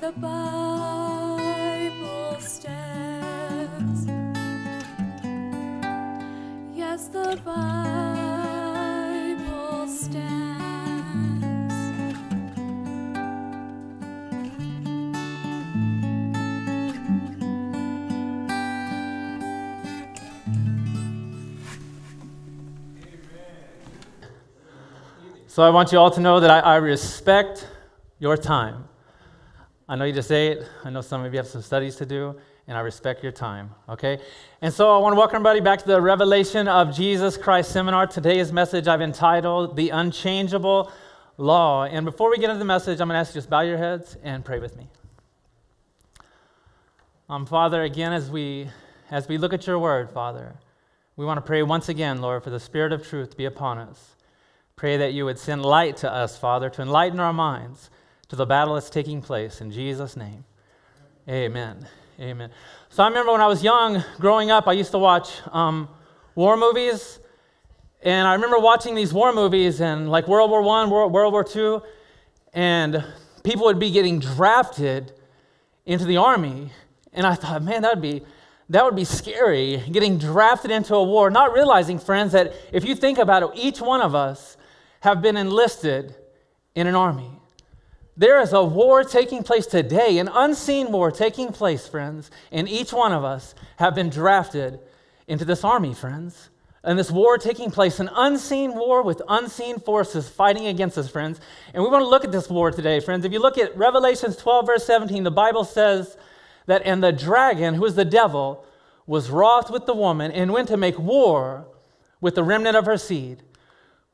the Bible stands. Yes, the Bible stands. So I want you all to know that I, I respect your time. I know you just say it. I know some of you have some studies to do, and I respect your time, okay? And so I want to welcome everybody back to the Revelation of Jesus Christ seminar. Today's message I've entitled The Unchangeable Law. And before we get into the message, I'm going to ask you just bow your heads and pray with me. Um, Father, again, as we, as we look at your word, Father, we want to pray once again, Lord, for the Spirit of truth to be upon us. Pray that you would send light to us, Father, to enlighten our minds to the battle that's taking place. In Jesus' name, amen. Amen. So I remember when I was young, growing up, I used to watch um, war movies. And I remember watching these war movies and like World War I, World, World War II, and people would be getting drafted into the army. And I thought, man, that would be that would be scary, getting drafted into a war, not realizing, friends, that if you think about it, each one of us have been enlisted in an army. There is a war taking place today, an unseen war taking place, friends, and each one of us have been drafted into this army, friends. And this war taking place, an unseen war with unseen forces fighting against us, friends. And we want to look at this war today, friends. If you look at Revelations 12, verse 17, the Bible says that, and the dragon, who is the devil, was wroth with the woman and went to make war with the remnant of her seed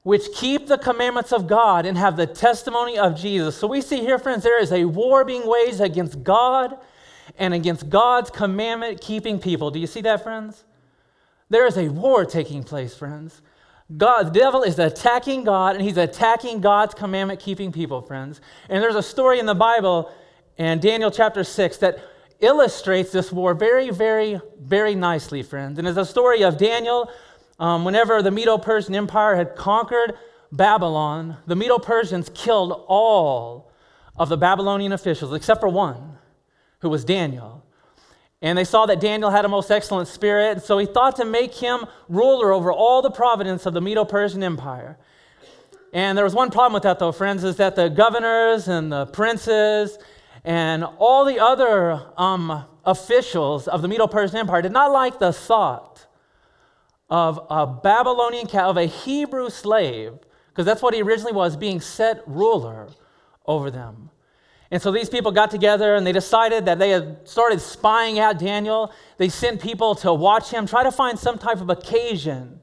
which keep the commandments of God and have the testimony of Jesus. So we see here, friends, there is a war being waged against God and against God's commandment keeping people. Do you see that, friends? There is a war taking place, friends. God, the devil is attacking God and he's attacking God's commandment keeping people, friends. And there's a story in the Bible in Daniel chapter 6 that illustrates this war very, very, very nicely, friends. And it's a story of Daniel um, whenever the Medo Persian Empire had conquered Babylon, the Medo Persians killed all of the Babylonian officials except for one, who was Daniel. And they saw that Daniel had a most excellent spirit, so he thought to make him ruler over all the province of the Medo Persian Empire. And there was one problem with that, though, friends, is that the governors and the princes and all the other um, officials of the Medo Persian Empire did not like the thought of a Babylonian, of a Hebrew slave, because that's what he originally was, being set ruler over them. And so these people got together and they decided that they had started spying out Daniel. They sent people to watch him, try to find some type of occasion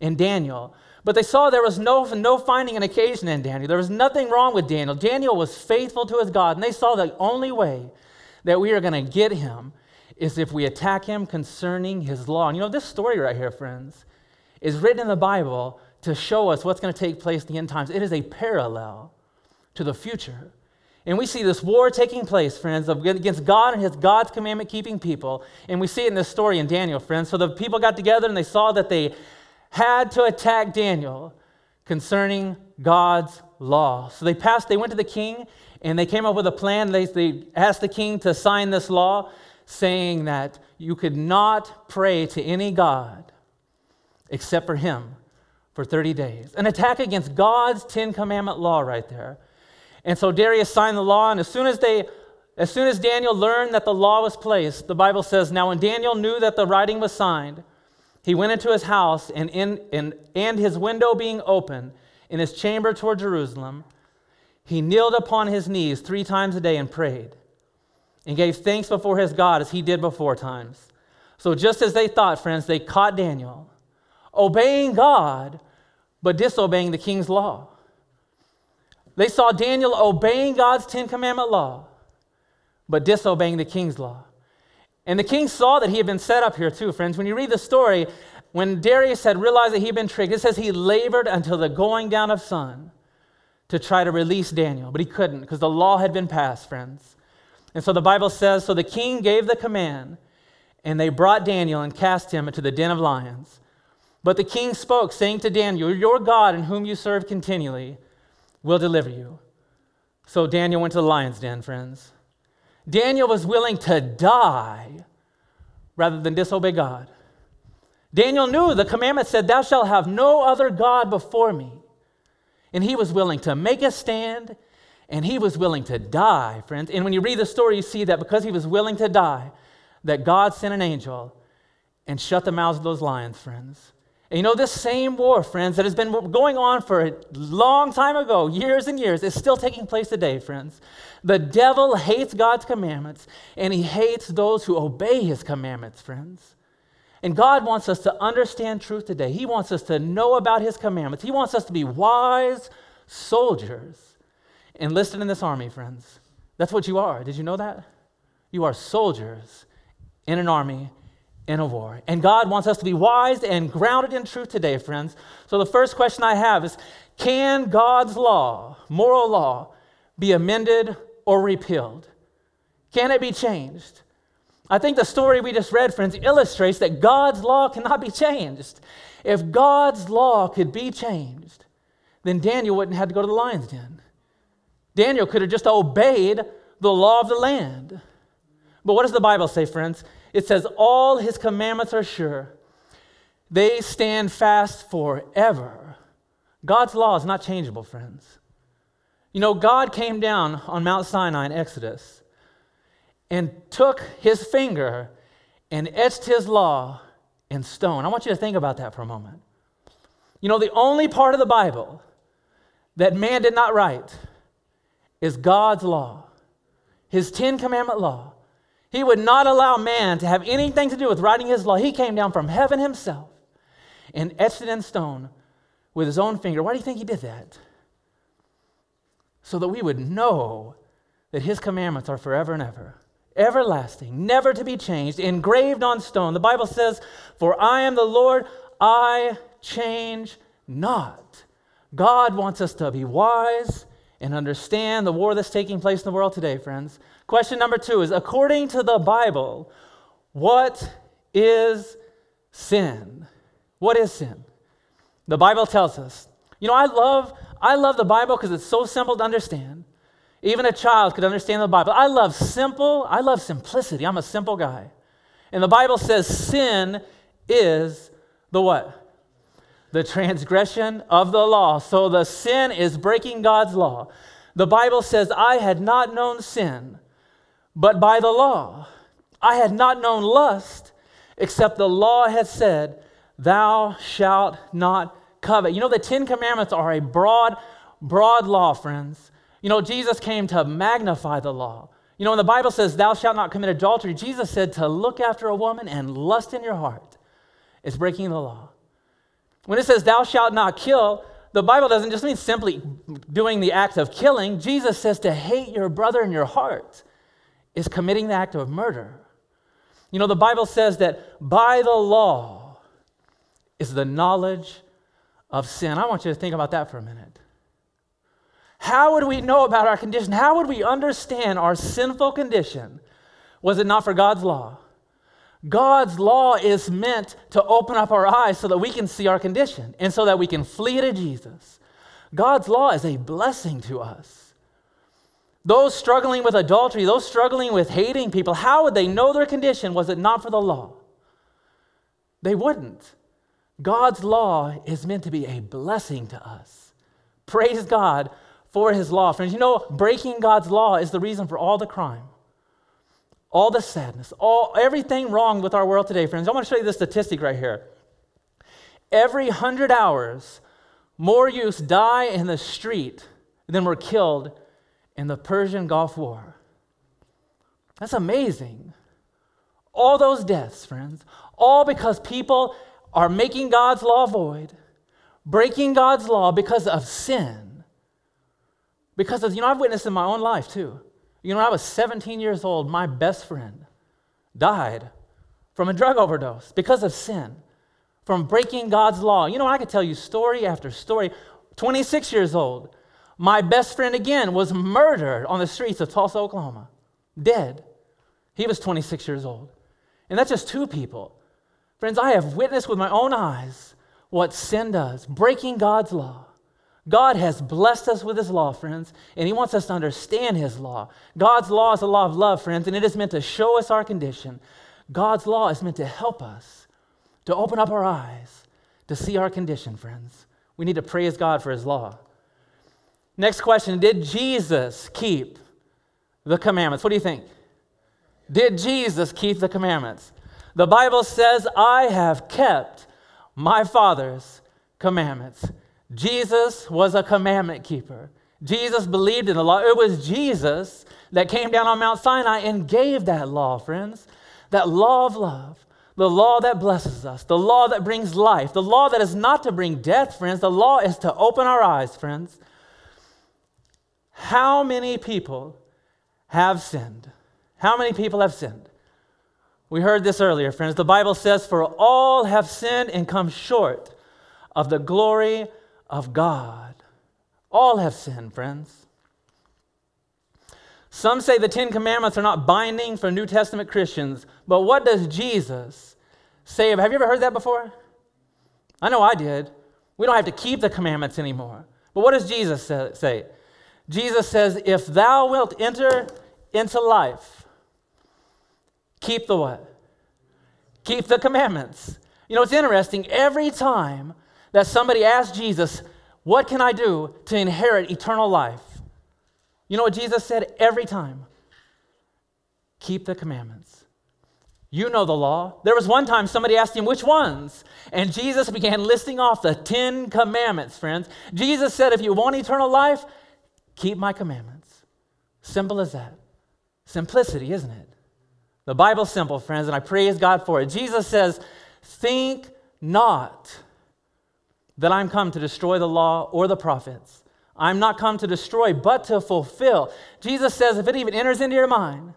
in Daniel. But they saw there was no, no finding an occasion in Daniel. There was nothing wrong with Daniel. Daniel was faithful to his God, and they saw the only way that we are going to get him is if we attack him concerning his law. And you know, this story right here, friends, is written in the Bible to show us what's going to take place in the end times. It is a parallel to the future. And we see this war taking place, friends, against God and his God's commandment keeping people. And we see it in this story in Daniel, friends. So the people got together and they saw that they had to attack Daniel concerning God's law. So they passed, they went to the king and they came up with a plan. They, they asked the king to sign this law saying that you could not pray to any God except for him for 30 days. An attack against God's 10 commandment law right there. And so Darius signed the law, and as soon as they as soon as Daniel learned that the law was placed, the Bible says, Now when Daniel knew that the writing was signed, he went into his house, and, in, and, and his window being open in his chamber toward Jerusalem, he kneeled upon his knees three times a day and prayed, and gave thanks before his God as he did before times. So, just as they thought, friends, they caught Daniel obeying God, but disobeying the king's law. They saw Daniel obeying God's Ten Commandment law, but disobeying the king's law. And the king saw that he had been set up here too, friends. When you read the story, when Darius had realized that he had been tricked, it says he labored until the going down of sun to try to release Daniel, but he couldn't because the law had been passed, friends. And so the Bible says So the king gave the command, and they brought Daniel and cast him into the den of lions. But the king spoke, saying to Daniel, Your God, in whom you serve continually, will deliver you. So Daniel went to the lion's den, friends. Daniel was willing to die rather than disobey God. Daniel knew the commandment said, Thou shalt have no other God before me. And he was willing to make a stand and he was willing to die, friends. And when you read the story, you see that because he was willing to die, that God sent an angel and shut the mouths of those lions, friends. And you know, this same war, friends, that has been going on for a long time ago, years and years, is still taking place today, friends. The devil hates God's commandments, and he hates those who obey his commandments, friends. And God wants us to understand truth today. He wants us to know about his commandments. He wants us to be wise soldiers enlisted in this army, friends. That's what you are. Did you know that? You are soldiers in an army in a war. And God wants us to be wise and grounded in truth today, friends. So the first question I have is can God's law, moral law, be amended or repealed? Can it be changed? I think the story we just read, friends, illustrates that God's law cannot be changed. If God's law could be changed, then Daniel wouldn't have to go to the lion's den. Daniel could have just obeyed the law of the land. But what does the Bible say, friends? It says, All his commandments are sure, they stand fast forever. God's law is not changeable, friends. You know, God came down on Mount Sinai in Exodus and took his finger and etched his law in stone. I want you to think about that for a moment. You know, the only part of the Bible that man did not write is God's law, his Ten Commandment law. He would not allow man to have anything to do with writing his law. He came down from heaven himself and etched it in stone with his own finger. Why do you think he did that? So that we would know that his commandments are forever and ever, everlasting, never to be changed, engraved on stone. The Bible says, For I am the Lord, I change not. God wants us to be wise and understand the war that's taking place in the world today, friends. Question number two is according to the Bible, what is sin? What is sin? The Bible tells us. You know, I love, I love the Bible because it's so simple to understand. Even a child could understand the Bible. I love simple, I love simplicity. I'm a simple guy. And the Bible says sin is the what? The transgression of the law. So the sin is breaking God's law. The Bible says, I had not known sin but by the law. I had not known lust except the law had said, Thou shalt not covet. You know, the Ten Commandments are a broad, broad law, friends. You know, Jesus came to magnify the law. You know, when the Bible says, Thou shalt not commit adultery, Jesus said to look after a woman and lust in your heart is breaking the law. When it says, Thou shalt not kill, the Bible doesn't just mean simply doing the act of killing. Jesus says to hate your brother in your heart is committing the act of murder. You know, the Bible says that by the law is the knowledge of sin. I want you to think about that for a minute. How would we know about our condition? How would we understand our sinful condition? Was it not for God's law? God's law is meant to open up our eyes so that we can see our condition and so that we can flee to Jesus. God's law is a blessing to us. Those struggling with adultery, those struggling with hating people, how would they know their condition was it not for the law? They wouldn't. God's law is meant to be a blessing to us. Praise God for his law. Friends, you know, breaking God's law is the reason for all the crime, all the sadness, all everything wrong with our world today, friends. I want to show you this statistic right here. Every hundred hours, more youths die in the street than were killed in the Persian Gulf War. That's amazing. All those deaths, friends, all because people are making God's law void, breaking God's law because of sin. Because of, you know, I've witnessed in my own life too. You know, I was 17 years old, my best friend died from a drug overdose because of sin, from breaking God's law. You know, I could tell you story after story. 26 years old, my best friend again was murdered on the streets of Tulsa, Oklahoma, dead. He was 26 years old. And that's just two people. Friends, I have witnessed with my own eyes what sin does, breaking God's law. God has blessed us with His law, friends, and He wants us to understand His law. God's law is a law of love, friends, and it is meant to show us our condition. God's law is meant to help us, to open up our eyes, to see our condition, friends. We need to praise God for His law. Next question Did Jesus keep the commandments? What do you think? Did Jesus keep the commandments? The Bible says, I have kept my Father's commandments. Jesus was a commandment keeper. Jesus believed in the law. It was Jesus that came down on Mount Sinai and gave that law, friends. That law of love, the law that blesses us, the law that brings life, the law that is not to bring death, friends. The law is to open our eyes, friends. How many people have sinned? How many people have sinned? We heard this earlier, friends. The Bible says, For all have sinned and come short of the glory of God. All have sinned, friends. Some say the Ten Commandments are not binding for New Testament Christians, but what does Jesus say? Have you ever heard that before? I know I did. We don't have to keep the commandments anymore. But what does Jesus say? Jesus says, If thou wilt enter into life, keep the what? Keep the commandments. You know, it's interesting. Every time that somebody asked Jesus, What can I do to inherit eternal life? You know what Jesus said every time? Keep the commandments. You know the law. There was one time somebody asked him, Which ones? And Jesus began listing off the Ten Commandments, friends. Jesus said, If you want eternal life, keep my commandments. Simple as that. Simplicity, isn't it? The Bible's simple, friends, and I praise God for it. Jesus says, Think not that I'm come to destroy the law or the prophets. I'm not come to destroy, but to fulfill. Jesus says, if it even enters into your mind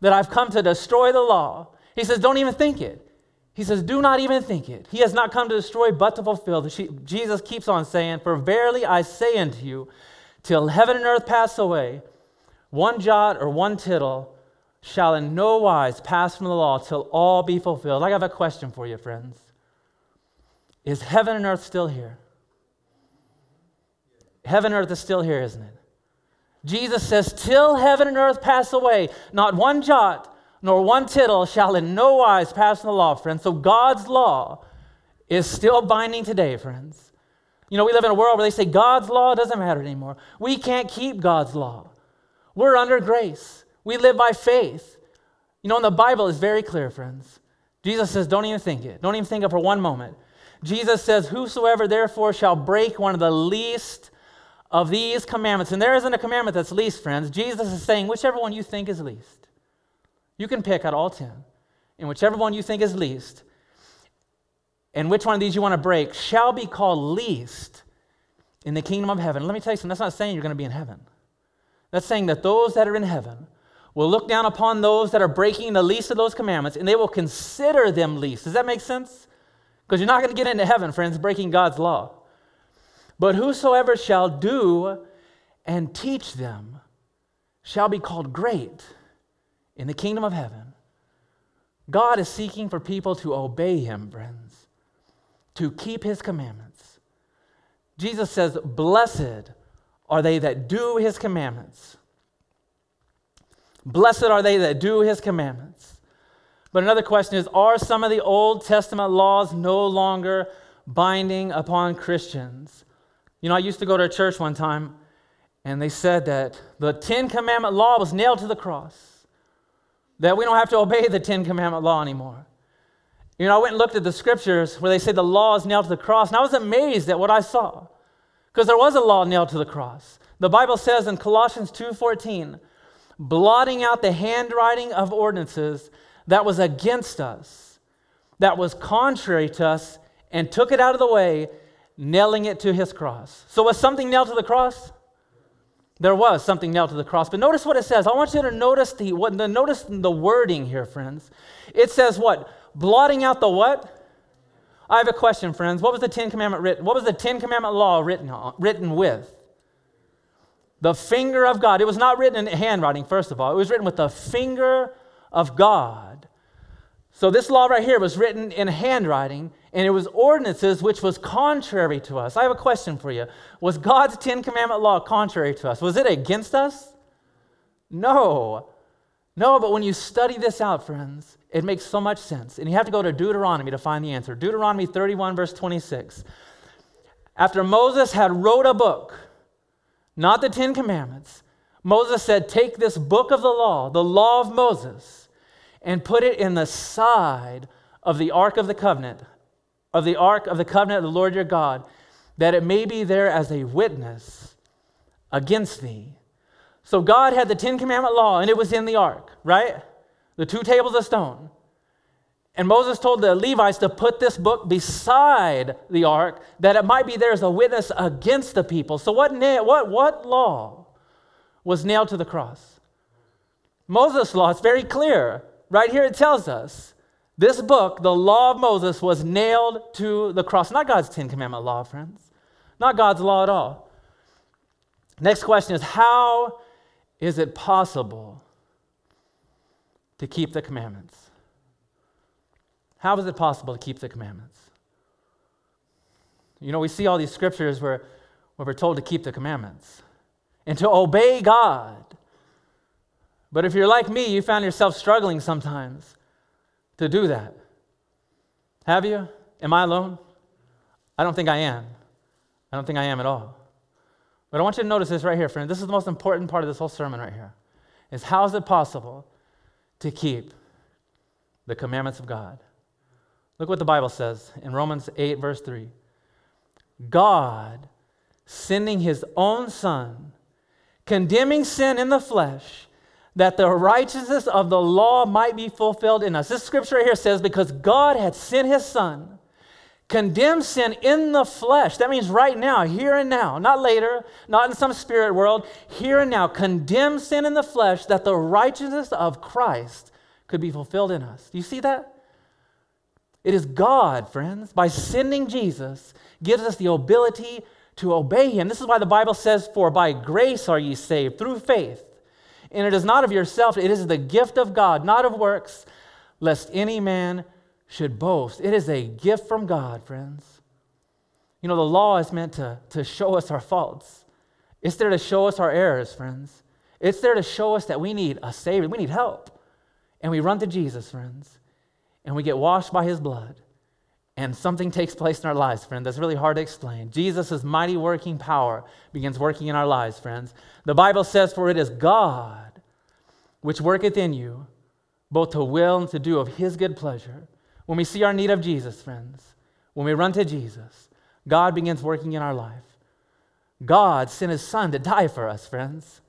that I've come to destroy the law, he says, don't even think it. He says, do not even think it. He has not come to destroy, but to fulfill. Jesus keeps on saying, For verily I say unto you, till heaven and earth pass away, one jot or one tittle shall in no wise pass from the law till all be fulfilled. I have a question for you, friends. Is heaven and earth still here? Heaven and earth is still here, isn't it? Jesus says, Till heaven and earth pass away, not one jot nor one tittle shall in no wise pass from the law, friends. So God's law is still binding today, friends. You know, we live in a world where they say God's law doesn't matter anymore. We can't keep God's law. We're under grace. We live by faith. You know, and the Bible is very clear, friends. Jesus says, don't even think it. Don't even think it for one moment. Jesus says, Whosoever therefore shall break one of the least of these commandments, and there isn't a commandment that's least, friends. Jesus is saying, whichever one you think is least. You can pick out all 10, and whichever one you think is least, and which one of these you want to break, shall be called least in the kingdom of heaven. Let me tell you something, that's not saying you're going to be in heaven. That's saying that those that are in heaven will look down upon those that are breaking the least of those commandments, and they will consider them least. Does that make sense? Because you're not going to get into heaven, friends, breaking God's law. But whosoever shall do and teach them shall be called great in the kingdom of heaven. God is seeking for people to obey him, friends, to keep his commandments. Jesus says, Blessed are they that do his commandments. Blessed are they that do his commandments. But another question is Are some of the Old Testament laws no longer binding upon Christians? You know, I used to go to a church one time, and they said that the Ten Commandment law was nailed to the cross, that we don't have to obey the Ten Commandment law anymore. You know, I went and looked at the scriptures where they say the law is nailed to the cross, and I was amazed at what I saw. Because there was a law nailed to the cross. The Bible says in Colossians 2:14, blotting out the handwriting of ordinances that was against us, that was contrary to us, and took it out of the way, nailing it to his cross. So, was something nailed to the cross? There was something nailed to the cross. But notice what it says. I want you to notice the, what, notice the wording here, friends. It says what? Blotting out the what? I have a question, friends. What was the Ten Commandment written? What was the Ten Commandment law written, on, written with? The finger of God. It was not written in handwriting, first of all. It was written with the finger of God. So this law right here was written in handwriting, and it was ordinances which was contrary to us. I have a question for you. Was God's Ten Commandment law contrary to us? Was it against us? No. No, but when you study this out, friends, it makes so much sense. And you have to go to Deuteronomy to find the answer. Deuteronomy 31, verse 26. After Moses had wrote a book, not the Ten Commandments, Moses said, Take this book of the law, the law of Moses, and put it in the side of the Ark of the Covenant of the ark of the covenant of the Lord your God, that it may be there as a witness against thee. So God had the Ten Commandment law, and it was in the ark, right? The two tables of stone. And Moses told the Levites to put this book beside the ark, that it might be there as a witness against the people. So, what, what, what law was nailed to the cross? Moses' law, it's very clear. Right here it tells us this book, the law of Moses, was nailed to the cross. Not God's Ten Commandment law, friends. Not God's law at all. Next question is how is it possible to keep the commandments? How is it possible to keep the commandments? You know, we see all these scriptures where, where we're told to keep the commandments and to obey God. But if you're like me, you found yourself struggling sometimes to do that. Have you? Am I alone? I don't think I am. I don't think I am at all. But I want you to notice this right here, friend. This is the most important part of this whole sermon right here. Is how is it possible to keep the commandments of God? Look what the Bible says in Romans 8, verse 3. God, sending his own Son, condemning sin in the flesh, that the righteousness of the law might be fulfilled in us. This scripture right here says, because God had sent his son, condemned sin in the flesh. That means right now, here and now, not later, not in some spirit world, here and now, condemn sin in the flesh that the righteousness of Christ could be fulfilled in us. Do you see that? It is God, friends, by sending Jesus, gives us the ability to obey him. This is why the Bible says, For by grace are ye saved through faith and it is not of yourself, it is the gift of God, not of works, lest any man should boast. It is a gift from God, friends. You know, the law is meant to, to show us our faults, it's there to show us our errors, friends. It's there to show us that we need a Savior, we need help. And we run to Jesus, friends, and we get washed by His blood. And something takes place in our lives, friend. That's really hard to explain. Jesus' mighty working power begins working in our lives, friends. The Bible says, For it is God which worketh in you, both to will and to do of his good pleasure. When we see our need of Jesus, friends, when we run to Jesus, God begins working in our life. God sent his son to die for us, friends.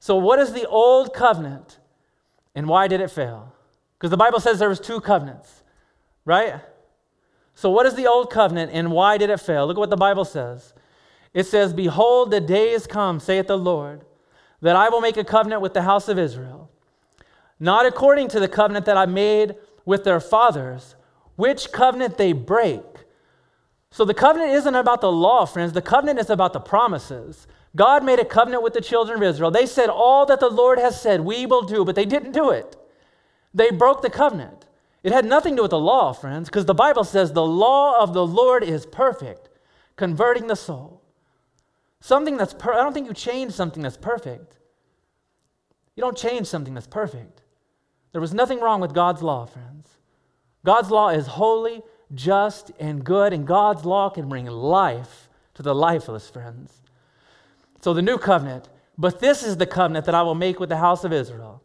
So, what is the old covenant and why did it fail? Because the Bible says there was two covenants right? So, what is the old covenant and why did it fail? Look at what the Bible says. It says, Behold, the day is come, saith the Lord, that I will make a covenant with the house of Israel, not according to the covenant that I made with their fathers, which covenant they break. So, the covenant isn't about the law, friends. The covenant is about the promises. God made a covenant with the children of Israel. They said, All that the Lord has said, we will do, but they didn't do it. They broke the covenant. It had nothing to do with the law, friends, because the Bible says the law of the Lord is perfect, converting the soul. Something that's per- I don't think you change something that's perfect. You don't change something that's perfect. There was nothing wrong with God's law, friends. God's law is holy, just, and good, and God's law can bring life to the lifeless, friends. So the new covenant, but this is the covenant that I will make with the house of Israel.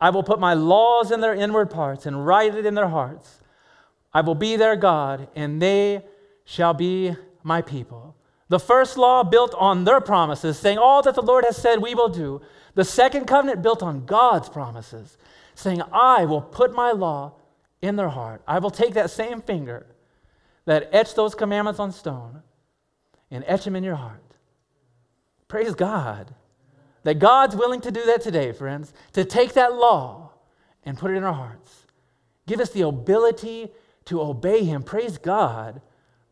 I will put my laws in their inward parts and write it in their hearts. I will be their God, and they shall be my people. The first law built on their promises, saying, All that the Lord has said we will do. The second covenant built on God's promises, saying, I will put my law in their heart. I will take that same finger that etched those commandments on stone and etch them in your heart. Praise God. That God's willing to do that today, friends, to take that law and put it in our hearts. Give us the ability to obey Him. Praise God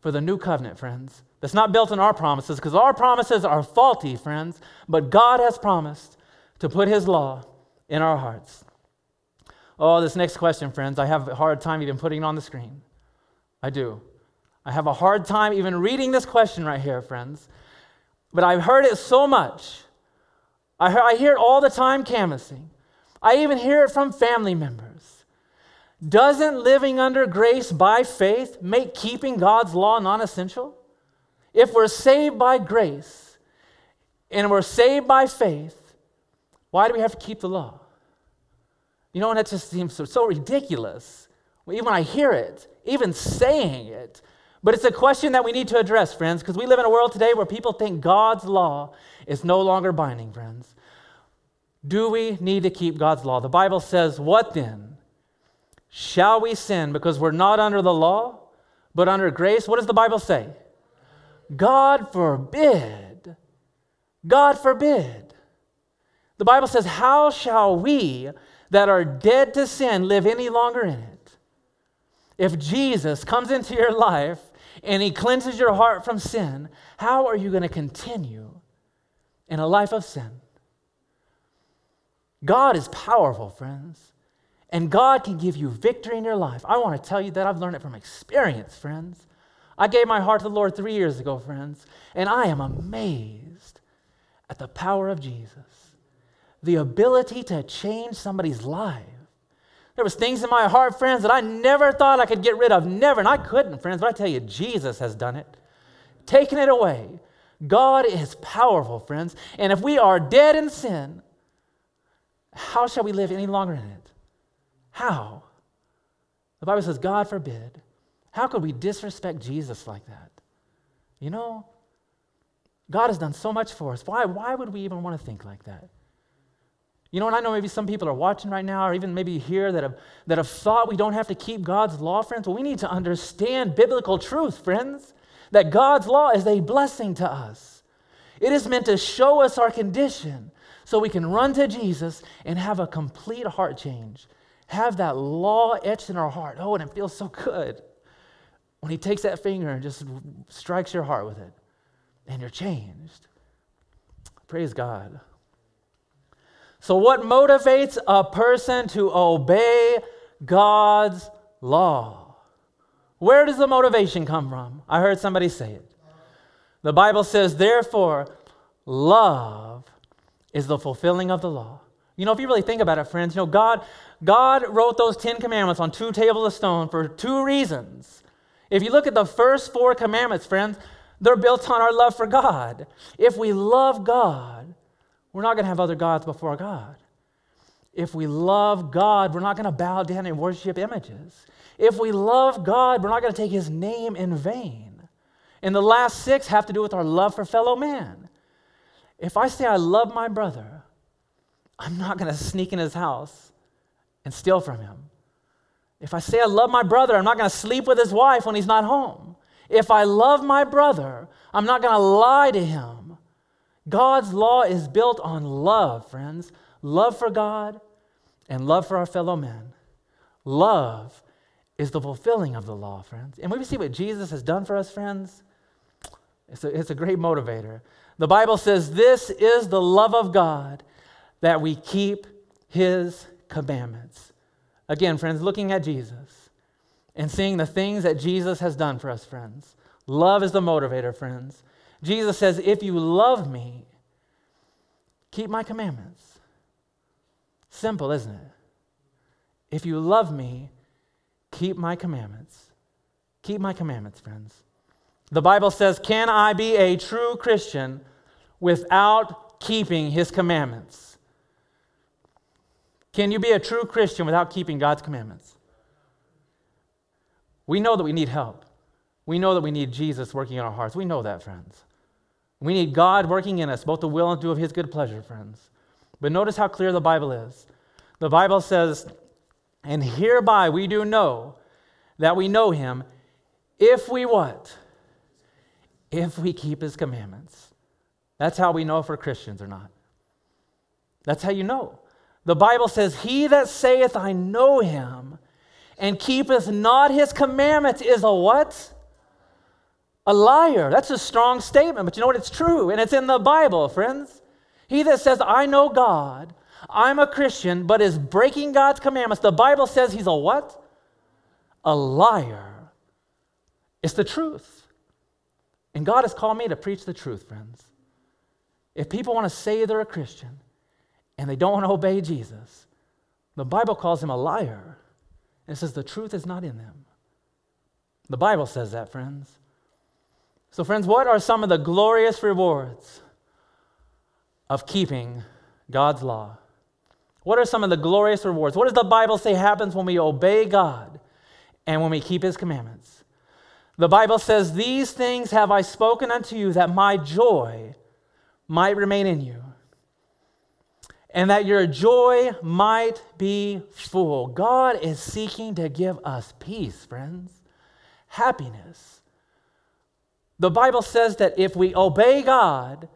for the new covenant, friends. That's not built on our promises because our promises are faulty, friends, but God has promised to put His law in our hearts. Oh, this next question, friends, I have a hard time even putting it on the screen. I do. I have a hard time even reading this question right here, friends. But I've heard it so much. I hear, I hear it all the time canvassing. I even hear it from family members. Doesn't living under grace by faith make keeping God's law non essential? If we're saved by grace and we're saved by faith, why do we have to keep the law? You know, and that just seems so, so ridiculous. Even when I hear it, even saying it. But it's a question that we need to address, friends, because we live in a world today where people think God's law is no longer binding, friends. Do we need to keep God's law? The Bible says, What then? Shall we sin because we're not under the law, but under grace? What does the Bible say? God forbid. God forbid. The Bible says, How shall we that are dead to sin live any longer in it. If Jesus comes into your life and he cleanses your heart from sin, how are you going to continue in a life of sin? God is powerful, friends. And God can give you victory in your life. I want to tell you that I've learned it from experience, friends. I gave my heart to the Lord three years ago, friends, and I am amazed at the power of Jesus the ability to change somebody's life. There was things in my heart, friends, that I never thought I could get rid of. Never. And I couldn't, friends. But I tell you, Jesus has done it. Taken it away. God is powerful, friends. And if we are dead in sin, how shall we live any longer in it? How? The Bible says, God forbid. How could we disrespect Jesus like that? You know, God has done so much for us. Why, why would we even want to think like that? You know, and I know maybe some people are watching right now, or even maybe here that have, that have thought we don't have to keep God's law, friends. Well, we need to understand biblical truth, friends, that God's law is a blessing to us. It is meant to show us our condition so we can run to Jesus and have a complete heart change. Have that law etched in our heart. Oh, and it feels so good when He takes that finger and just strikes your heart with it, and you're changed. Praise God. So, what motivates a person to obey God's law? Where does the motivation come from? I heard somebody say it. The Bible says, therefore, love is the fulfilling of the law. You know, if you really think about it, friends, you know, God, God wrote those Ten Commandments on two tables of stone for two reasons. If you look at the first four commandments, friends, they're built on our love for God. If we love God, we're not going to have other gods before God. If we love God, we're not going to bow down and worship images. If we love God, we're not going to take his name in vain. And the last six have to do with our love for fellow man. If I say I love my brother, I'm not going to sneak in his house and steal from him. If I say I love my brother, I'm not going to sleep with his wife when he's not home. If I love my brother, I'm not going to lie to him. God's law is built on love, friends love for God and love for our fellow men. Love is the fulfilling of the law, friends. And we see what Jesus has done for us, friends, it's a, it's a great motivator. The Bible says, This is the love of God that we keep his commandments. Again, friends, looking at Jesus and seeing the things that Jesus has done for us, friends. Love is the motivator, friends. Jesus says, If you love me, keep my commandments. Simple, isn't it? If you love me, keep my commandments. Keep my commandments, friends. The Bible says, Can I be a true Christian without keeping his commandments? Can you be a true Christian without keeping God's commandments? We know that we need help. We know that we need Jesus working in our hearts. We know that, friends. We need God working in us, both the will and do of His good pleasure, friends. But notice how clear the Bible is. The Bible says, And hereby we do know that we know him if we what? If we keep his commandments. That's how we know if we're Christians or not. That's how you know. The Bible says, He that saith, I know him, and keepeth not his commandments is a what? A liar. That's a strong statement, but you know what? It's true, and it's in the Bible, friends. He that says, I know God, I'm a Christian, but is breaking God's commandments, the Bible says he's a what? A liar. It's the truth. And God has called me to preach the truth, friends. If people want to say they're a Christian and they don't want to obey Jesus, the Bible calls him a liar. And says the truth is not in them. The Bible says that, friends. So, friends, what are some of the glorious rewards of keeping God's law? What are some of the glorious rewards? What does the Bible say happens when we obey God and when we keep His commandments? The Bible says, These things have I spoken unto you that my joy might remain in you and that your joy might be full. God is seeking to give us peace, friends, happiness. The Bible says that if we obey God,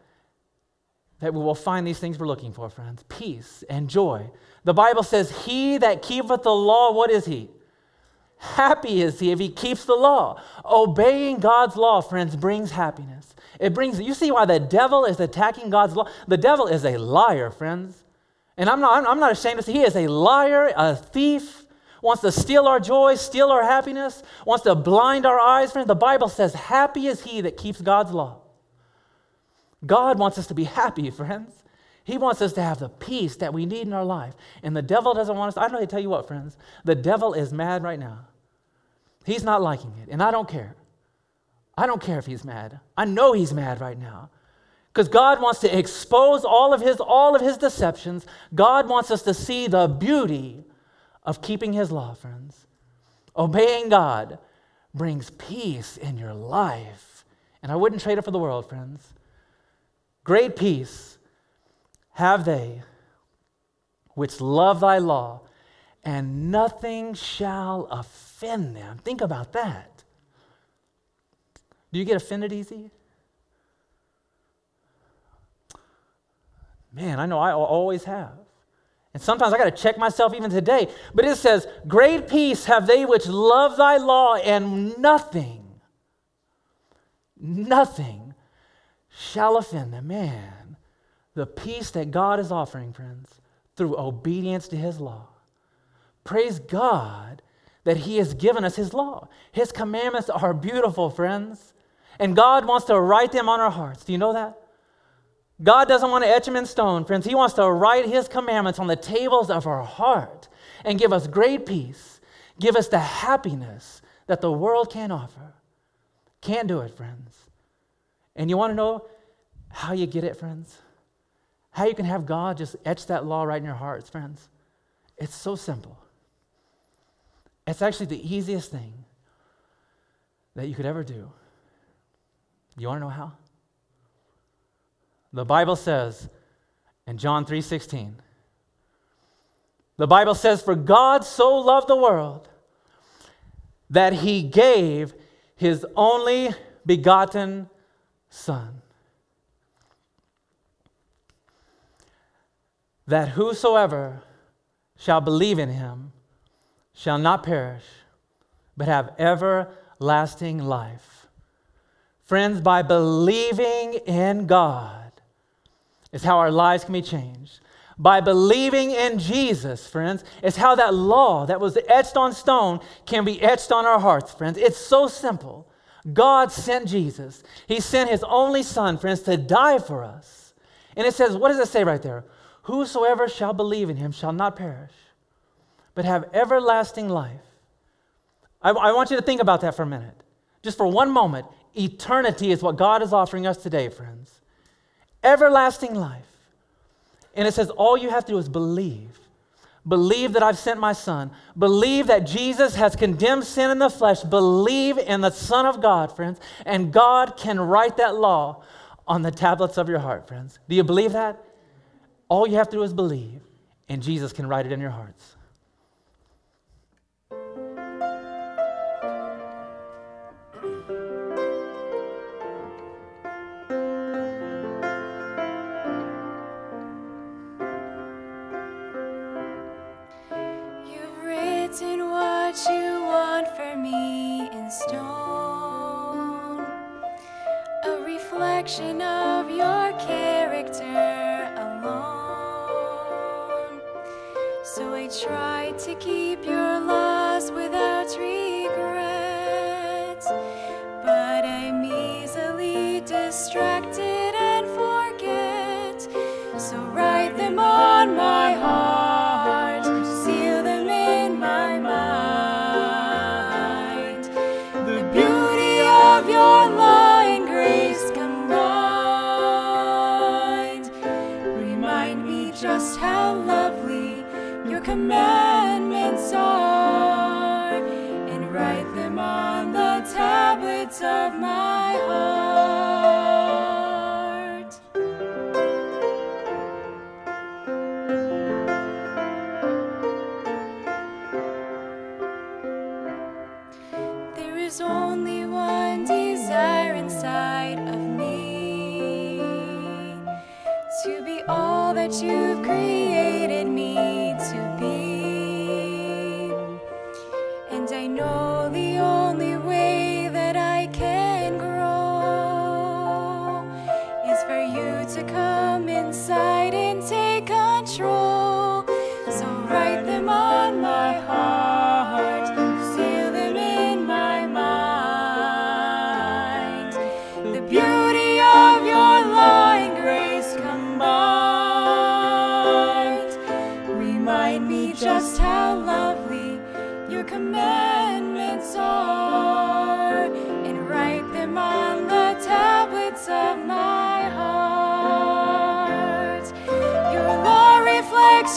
that we will find these things we're looking for, friends peace and joy. The Bible says, He that keepeth the law, what is he? Happy is he if he keeps the law. Obeying God's law, friends, brings happiness. It brings, you see why the devil is attacking God's law? The devil is a liar, friends. And I'm not, I'm not ashamed to say he is a liar, a thief, wants to steal our joy, steal our happiness, wants to blind our eyes. Friends, the Bible says, Happy is he that keeps God's law. God wants us to be happy, friends. He wants us to have the peace that we need in our life. And the devil doesn't want us. I know to tell you what, friends. The devil is mad right now. He's not liking it, and I don't care. I don't care if he's mad. I know he's mad right now. Because God wants to expose all of his all of his deceptions. God wants us to see the beauty of keeping his law, friends. Obeying God brings peace in your life. And I wouldn't trade it for the world, friends. Great peace have they which love thy law, and nothing shall offend them. Think about that. Do you get offended easy? Man, I know I always have. And sometimes I got to check myself even today. But it says, Great peace have they which love thy law, and nothing, nothing shall offend them. Man, the peace that God is offering, friends, through obedience to his law. Praise God that he has given us his law. His commandments are beautiful, friends. And God wants to write them on our hearts. Do you know that? God doesn't want to etch them in stone, friends. He wants to write His commandments on the tables of our heart and give us great peace, give us the happiness that the world can't offer. Can't do it, friends. And you want to know how you get it, friends? How you can have God just etch that law right in your hearts, friends? It's so simple. It's actually the easiest thing that you could ever do. You want to know how? The Bible says in John 3:16. The Bible says for God so loved the world that he gave his only begotten son that whosoever shall believe in him shall not perish but have everlasting life. Friends, by believing in God, is how our lives can be changed. By believing in Jesus, friends, is how that law that was etched on stone can be etched on our hearts, friends. It's so simple. God sent Jesus. He sent his only son, friends, to die for us. And it says, what does it say right there? Whosoever shall believe in him shall not perish, but have everlasting life. I, I want you to think about that for a minute. Just for one moment, eternity is what God is offering us today, friends everlasting life. And it says, all you have to do is believe. Believe that I've sent my son. Believe that Jesus has condemned sin in the flesh. Believe in the Son of God, friends. And God can write that law on the tablets of your heart, friends. Do you believe that? All you have to do is believe, and Jesus can write it in your hearts. what you want for me in stone, a reflection of your character alone. So I try to keep your that you've created me.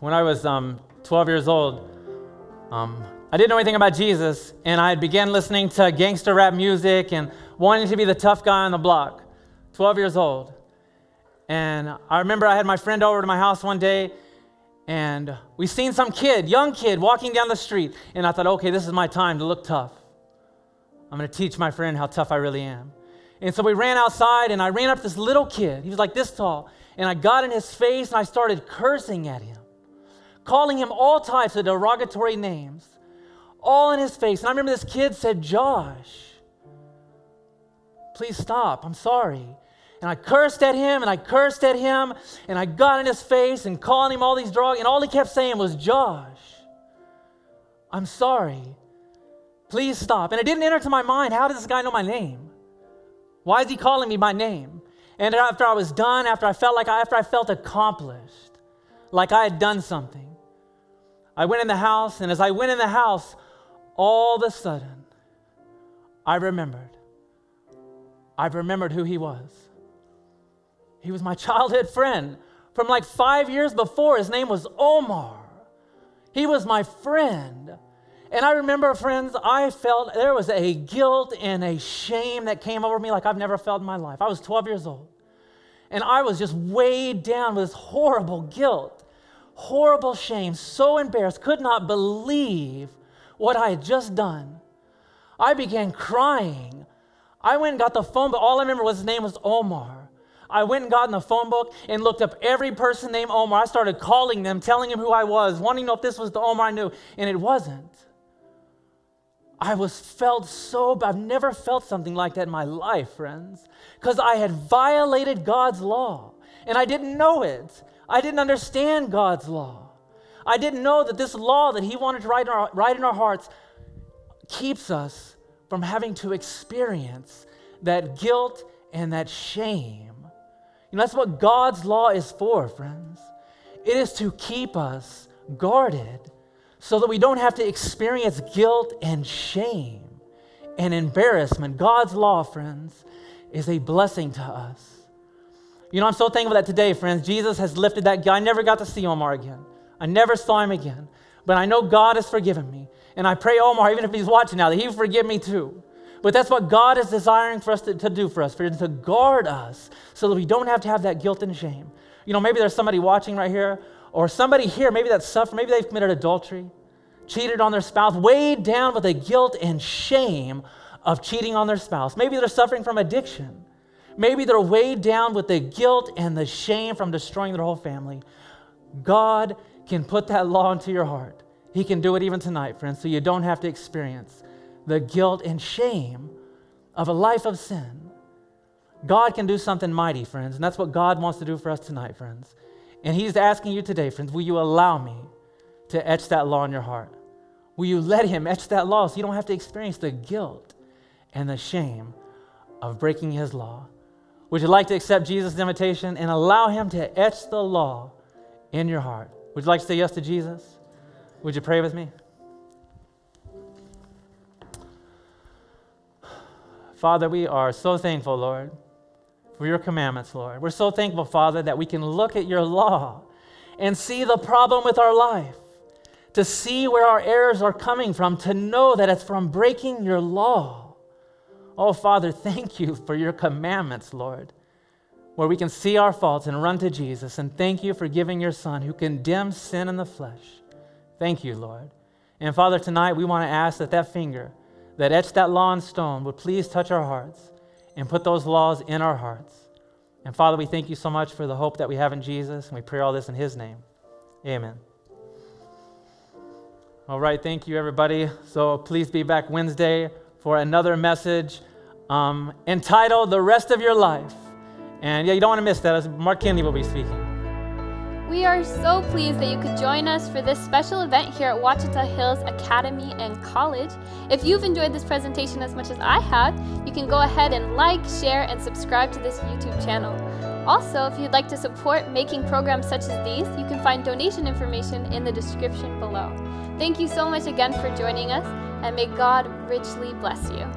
when I was um, 12 years old, um, I didn't know anything about Jesus, and I began listening to gangster rap music and wanting to be the tough guy on the block. 12 years old. And I remember I had my friend over to my house one day, and we seen some kid, young kid, walking down the street. And I thought, okay, this is my time to look tough. I'm going to teach my friend how tough I really am. And so we ran outside, and I ran up this little kid. He was like this tall. And I got in his face, and I started cursing at him calling him all types of derogatory names, all in his face. And I remember this kid said, Josh, please stop. I'm sorry. And I cursed at him and I cursed at him and I got in his face and calling him all these drugs. And all he kept saying was, Josh, I'm sorry. Please stop. And it didn't enter to my mind, how does this guy know my name? Why is he calling me my name? And after I was done, after I felt like I, after I felt accomplished, like I had done something, I went in the house, and as I went in the house, all of a sudden, I remembered. I remembered who he was. He was my childhood friend from like five years before. His name was Omar. He was my friend. And I remember, friends, I felt there was a guilt and a shame that came over me like I've never felt in my life. I was 12 years old. And I was just weighed down with this horrible guilt, horrible shame, so embarrassed, could not believe what I had just done. I began crying. I went and got the phone, but all I remember was his name was Omar. I went and got in the phone book and looked up every person named Omar. I started calling them, telling them who I was, wanting to know if this was the Omar I knew, and it wasn't. I was felt so I've never felt something like that in my life, friends, because I had violated God's law and I didn't know it. I didn't understand God's law. I didn't know that this law that He wanted to write in our, write in our hearts keeps us from having to experience that guilt and that shame. You know, that's what God's law is for, friends. It is to keep us guarded so that we don't have to experience guilt and shame and embarrassment. God's law, friends, is a blessing to us. You know, I'm so thankful that today, friends, Jesus has lifted that guy. I never got to see Omar again. I never saw him again. But I know God has forgiven me. And I pray Omar, even if he's watching now, that he forgive me too. But that's what God is desiring for us to, to do for us, for to guard us so that we don't have to have that guilt and shame. You know, maybe there's somebody watching right here or somebody here, maybe that's suffering, maybe they've committed adultery, cheated on their spouse, weighed down with the guilt and shame of cheating on their spouse. Maybe they're suffering from addiction. Maybe they're weighed down with the guilt and the shame from destroying their whole family. God can put that law into your heart. He can do it even tonight, friends, so you don't have to experience the guilt and shame of a life of sin. God can do something mighty, friends, and that's what God wants to do for us tonight, friends. And He's asking you today, friends, will you allow me to etch that law in your heart? Will you let Him etch that law so you don't have to experience the guilt and the shame of breaking His law? Would you like to accept Jesus' invitation and allow Him to etch the law in your heart? Would you like to say yes to Jesus? Would you pray with me? Father, we are so thankful, Lord for your commandments, Lord. We're so thankful, Father, that we can look at your law and see the problem with our life, to see where our errors are coming from, to know that it's from breaking your law. Oh, Father, thank you for your commandments, Lord, where we can see our faults and run to Jesus. And thank you for giving your Son who condemns sin in the flesh. Thank you, Lord. And Father, tonight we want to ask that that finger that etched that law in stone would please touch our hearts and put those laws in our hearts. And Father, we thank you so much for the hope that we have in Jesus, and we pray all this in His name. Amen. All right, thank you, everybody. So please be back Wednesday for another message um, entitled The Rest of Your Life. And yeah, you don't want to miss that. Mark Kennedy will be speaking. We are so pleased that you could join us for this special event here at Ouachita Hills Academy and College. If you've enjoyed this presentation as much as I have, you can go ahead and like, share, and subscribe to this YouTube channel. Also, if you'd like to support making programs such as these, you can find donation information in the description below. Thank you so much again for joining us, and may God richly bless you.